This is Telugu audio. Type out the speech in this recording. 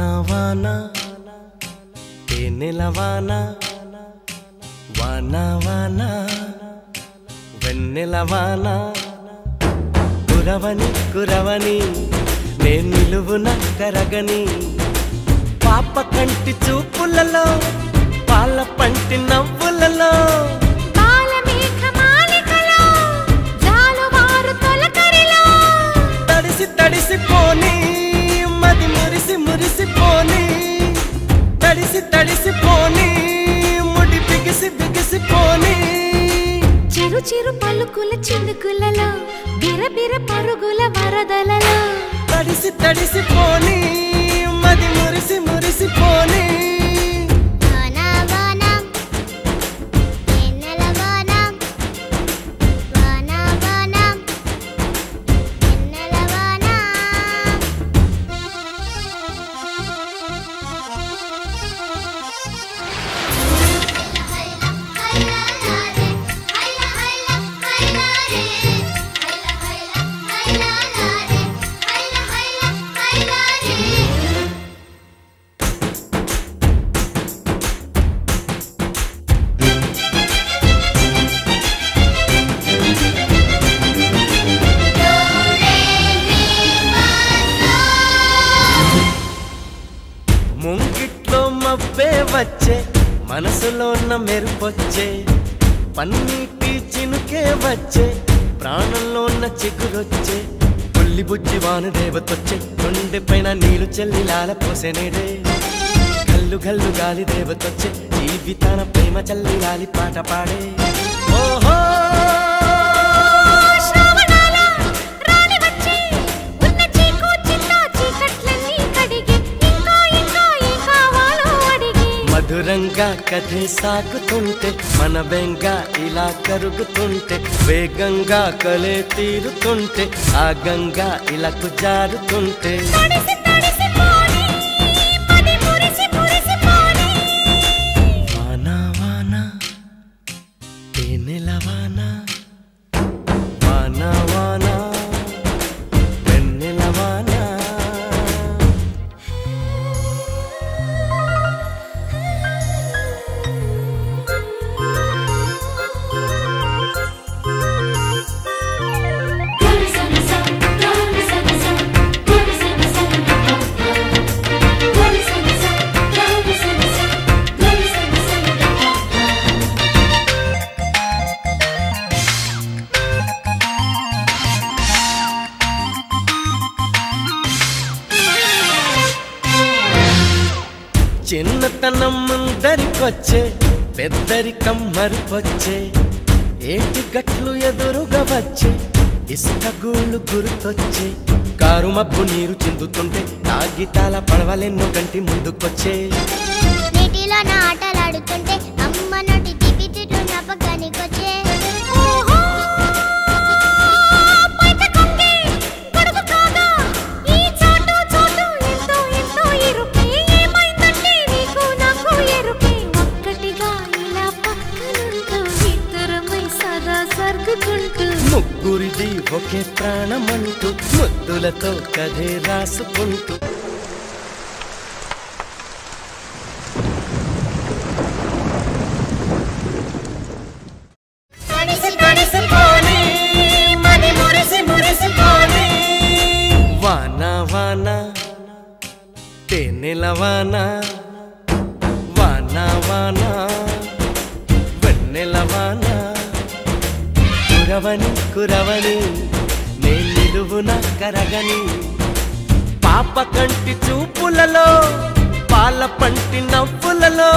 వాన తేనెల వాన వాన వాన వెన్నెల వాన. కురవని కురవని నేను నిలువున కరగని పాప కంటి చూపులలో పాల పంటి నవ్వులలో. తడిసి తడిసి పోని ముడి బిగిసి బిగిసి పోని. చిరు చిరు పలుకుల చినుకులలో బిరబిర పరుగుల వరదలలో. తడిసి తడిసి పోని మది మురిసి మురిసి ముంగిట్లో వచ్చే మనసులో ఉన్న మెరుపొచ్చే పన్నీటి చినుకే వచ్చే ప్రాణంలో ఉన్న చిగురొచ్చే పుల్లి బుజ్జి వాను దేవతొచ్చే కొండె పైన నీరు చెల్లి లాల పోసెనేడే. గల్లు గల్లు గాలి దేవతొచ్చే జీవితాన ప్రేమ చల్లి గాలి పాట పాడే. ఓహో! మధురంగా కథే సాగుతుంటే మన బెంగా ఇలా కరుగుతుంటే వేగంగా కలే తీరుతుంటే ఆ గంగా ఇలా కుజారుతుంటే వానా వానా తేనెల వానా? చిన్నతనం ముందరికొచ్చే పెద్దరికం మరుపొచ్చే ఏటి గట్లు ఎదురుగా వచ్చే ఇసుక గూళ్ళు గుర్తొచ్చే. కారు మబ్బు నీరు చిందుతుంటే గీతాల పడవలెన్నో కంటి ముందుకొచ్చే. నీటిలో నా ఆటలాడుతుంటే అమ్మ నోటి తిప్పి తిట్టు నప్పగానికొచ్చే ఒకే ప్రాణమంటూ ముద్దులతో కథే రాసుకుంటూ. వాన వాన తేనెల వాన వాన వాన వెన్నెల వాన. కురవని కురవని నేను కరగని పాప కంటి చూపులలో పాల పంటి నవ్వులలో